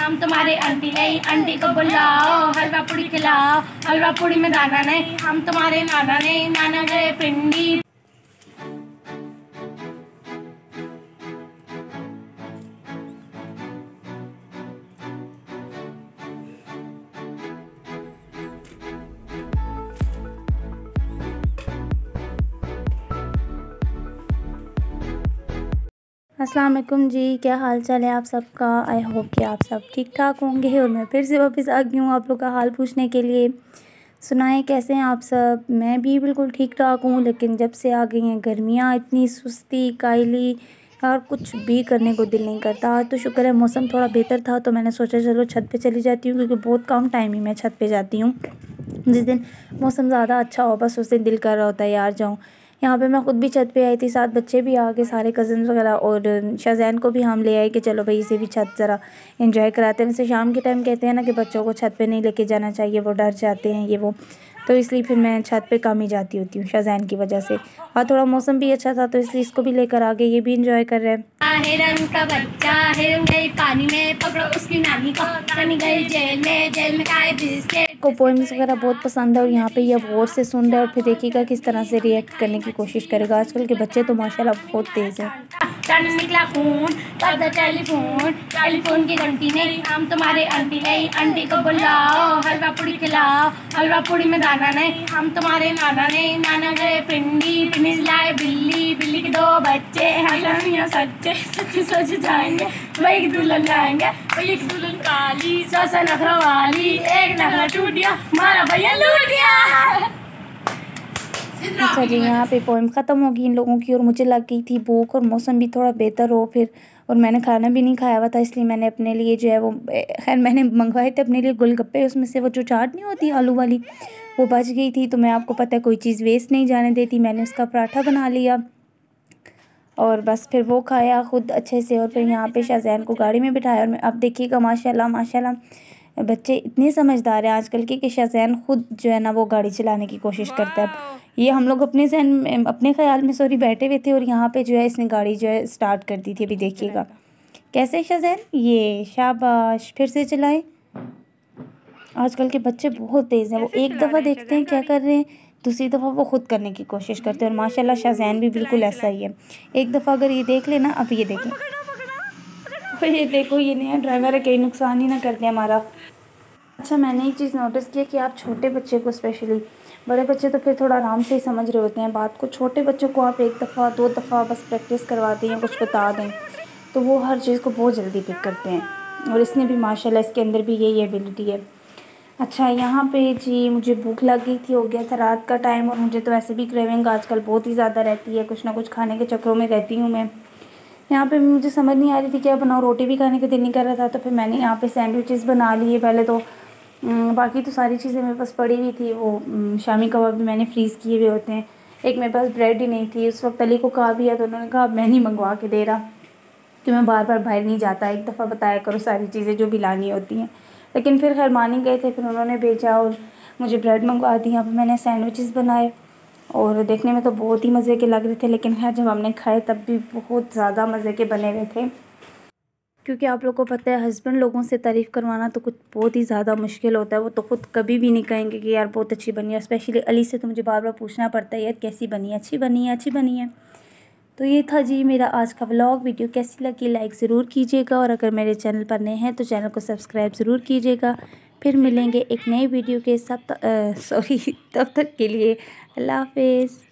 हम तुम्हारे आंटी नहीं, आंटी को बुलाओ हलवा पूड़ी खिलाओ हलवा पूड़ी में दाना नहीं, हम तुम्हारे नाना नहीं, नाना गए पिंडी। अस्सलाम वालेकुम जी, क्या हाल चाल है आप सबका? आई होप कि आप सब ठीक ठाक होंगे और मैं फिर से वापस आ गई हूँ आप लोग का हाल पूछने के लिए। सुनाएँ, कैसे हैं आप सब? मैं भी बिल्कुल ठीक ठाक हूँ, लेकिन जब से आ गई हैं गर्मियाँ, इतनी सुस्ती, कायली, और कुछ भी करने को दिल नहीं करता। आज तो शुक्र है, मौसम थोड़ा बेहतर था तो मैंने सोचा चलो छत पे चली जाती हूँ, क्योंकि बहुत कम टाइम ही मैं छत पे जाती हूँ। जिस दिन मौसम ज़्यादा अच्छा हो, बस उस दिन दिल कर रहा होता है, यार जाऊँ। यहाँ पे मैं ख़ुद भी छत पे आई थी साथ बच्चे भी आ गए सारे कज़न वगैरह और शाहजैन को भी हम ले आए कि चलो भाई इसे भी छत ज़रा इन्जॉय कराते हैं। वैसे शाम के टाइम कहते हैं ना कि बच्चों को छत पे नहीं लेके जाना चाहिए, वो डर जाते हैं, ये वो। तो इसलिए फिर मैं छत पे कम ही जाती होती हूँ शाहजैन की वजह से। और थोड़ा मौसम भी अच्छा था तो इसलिए इसको भी लेकर आ गए ये भी इंजॉय कर रहे हैं। का बच्चा पानी में पकड़ो उसकी नानी को। नानी गई जेल में जेल में को पोइम्स वगैरह बहुत पसंद है और यहाँ पे ये अब गौर से सुन रहे हैं और फिर देखिएगा किस तरह से रिएक्ट करने की कोशिश करेगा। आजकल के बच्चे तो माशाल्लाह बहुत तेज़ हैं। टन निकला खून तब टेलीफोन टेलीफोन की घंटी नहीं हम तुम्हारे आंटी नहीं, आंटी को बुलाओ, हलवा पूड़ी खिलाओ, हलवा पूड़ी में दाना नहीं हम तुम्हारे नाना नहीं, नाना गए पिंडी पिंडी लाए बिल्ली बिल्ली के दो बच्चे, हलनिया सच्चे सच्चे सच जाएँगे, वही दुल्हन लाएँगे, वही दुल्हन काली ससा नखरों वाली, एक नखरा टूट गया हमारा भैया लूट गया अच्छा जी, यहाँ पे पोइम ख़त्म हो गई इन लोगों की और मुझे लग गई थी भूख और मौसम भी थोड़ा बेहतर हो फिर। और मैंने खाना भी नहीं खाया हुआ था, इसलिए मैंने अपने लिए जो है वो, खैर मैंने मंगवाए थे अपने लिए गोलगप्पे, उसमें से वो जो चाट नहीं होती आलू वाली, वो बच गई थी। तो मैं आपको पता है कोई चीज़ वेस्ट नहीं जाने देती, मैंने उसका पराठा बना लिया। और बस फिर वो खाया ख़ुद अच्छे से और फिर यहाँ पे शाहजैन को गाड़ी में बिठाया और मैं अब देखिएगा, माशाल्लाह माशाल्लाह। बच्चे इतने समझदार हैं आजकल के कि शाहजैन खुद जो है ना वो गाड़ी चलाने की कोशिश करता है। ये हम लोग अपने जहन अपने ख्याल में सॉरी बैठे हुए थे और यहाँ पे जो है इसने गाड़ी जो है स्टार्ट कर दी थी अभी देखिएगा। कैसे शाहजैन? ये शाबाश फिर से चलाएँ। आजकल के बच्चे बहुत तेज़ हैं वो एक दफ़ा देखते हैं क्या कर रहे हैं दूसरी दफ़ा वो खुद करने की कोशिश करते हैं और माशाल्लाह शाहजैन भी बिल्कुल ऐसा ही है। एक दफ़ा अगर ये देख लेना अब ये देखें। ये देखो, ये नया ड्राइवर है, कहीं नुकसान ही ना कर दे हमारा। अच्छा मैंने एक चीज़ नोटिस किया कि आप छोटे बच्चे को स्पेशली बड़े बच्चे तो फिर थोड़ा आराम से ही समझ रहे होते हैं बात को। छोटे बच्चों को आप एक दफ़ा, दो दफ़ा बस प्रैक्टिस करवा दें या कुछ बता दें तो वो हर चीज़ को बहुत जल्दी पिक करते हैं। और इसने भी, माशाल्लाह, इसके अंदर भी यही एबिलिटी है। अच्छा यहाँ पे जी, मुझे भूख लग गई थी, हो गया था रात का टाइम और मुझे तो ऐसे भी क्रेविंग आजकल बहुत ही ज़्यादा रहती है। कुछ ना कुछ खाने के चक्रों में रहती हूँ मैं। यहाँ पे मुझे समझ नहीं आ रही थी क्या बनाऊँ रोटी भी खाने का दिल नहीं कर रहा था तो फिर मैंने यहाँ पे सैंडविचेस बना लिए पहले तो। बाकी तो सारी चीज़ें मेरे पास पड़ी हुई थी, वो शामी कबाब भी मैंने फ्रीज़ किए हुए होते हैं। एक मेरे पास ब्रेड ही नहीं थी, उस वक्त अली को कहा भी है तो उन्होंने कहा मैं नहीं मंगवा के दे रहा, कि मैं बार बार बाहर नहीं जाता, एक दफ़ा बताया करो सारी चीज़ें जो भी लानी होती हैं। लेकिन फिर खैर मान गए थे, फिर उन्होंने भेजा और मुझे ब्रेड मंगवा दी, यहाँ पर मैंने सैंडविचेस बनाए। और देखने में तो बहुत ही मज़े के लग रहे थे, लेकिन खैर जब हमने खाए तब भी बहुत ज़्यादा मज़े के बने हुए थे। क्योंकि आप लोगों को पता है हस्बैंड लोगों से तारीफ़ करवाना तो कुछ बहुत ही ज़्यादा मुश्किल होता है। वो तो ख़ुद कभी भी नहीं कहेंगे कि यार बहुत अच्छी बनी है स्पेशली अली से तो मुझे बार बार पूछना पड़ता है, यार कैसी बनी है? अच्छी बनी है? अच्छी बनी है? तो ये था जी मेरा आज का व्लॉग वीडियो कैसी लगी लाइक ज़रूर कीजिएगा और अगर मेरे चैनल पर नए हैं तो चैनल को सब्सक्राइब ज़रूर कीजिएगा। फिर मिलेंगे एक नए वीडियो के सब सॉरी तब तक के लिए अल्लाह हाफिज़।